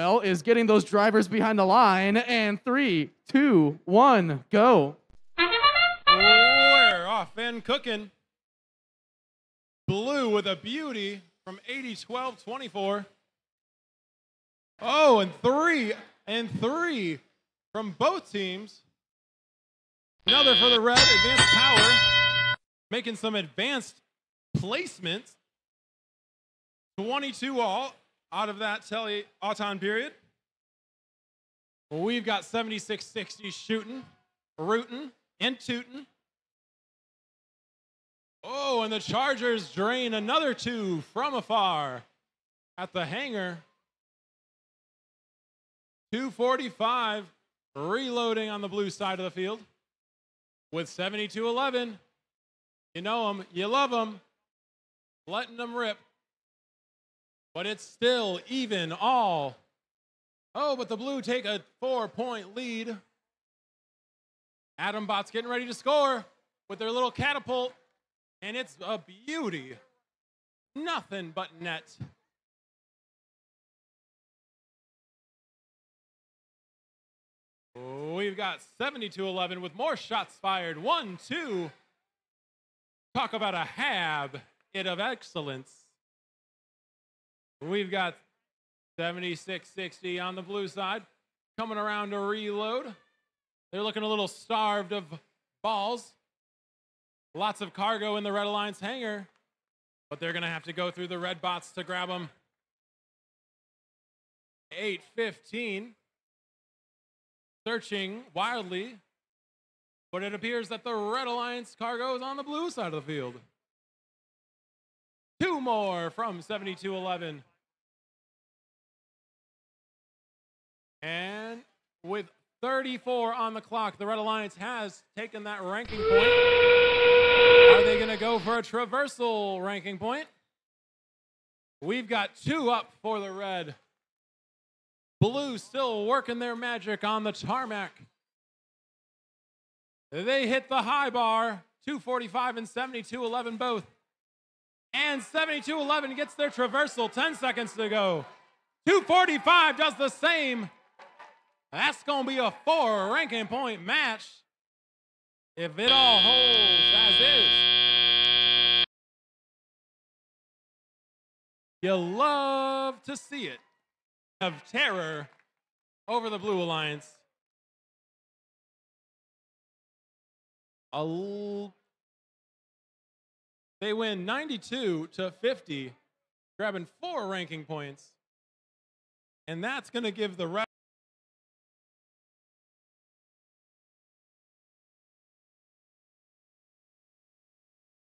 Well, is getting those drivers behind the line. And three, two, one, go. We're off and cooking. Blue with a beauty from 80 12 24. Oh, and three and three from both teams. Another for the red, advanced power, making some advanced placements. 22 all out of that telly auton period. Well, We've got 7660 shooting, rooting, and tooting. Oh, and the Chargers drain another two from afar at the hangar. 245 reloading on the blue side of the field with 7211. You know them, you love them, letting them rip. But it's still even all. Oh, but the blue take a four point lead. AdamBot's getting ready to score with their little catapult, and it's a beauty. Nothing but net. We've got 72 11 with more shots fired. One, two. Talk about a hab it of excellence. We've got 76 60 on the blue side coming around to reload. They're looking a little starved of balls. Lots of cargo in the Red Alliance hangar, but they're going to have to go through the red bots to grab them. 815 searching wildly, but it appears that the Red Alliance cargo is on the blue side of the field. Two more from 7211. And with 34 on the clock, the Red Alliance has taken that ranking point. Are they going to go for a traversal ranking point? We've got two up for the Red. Blue still working their magic on the tarmac. They hit the high bar, 245 and 7211 both. And 7211 gets their traversal, 10 seconds to go. 245 does the same. That's going to be a four ranking point match if it all holds as is. You love to see it. Of terror over the Blue Alliance. They win 92 to 50, grabbing four ranking points. And that's going to give the rest.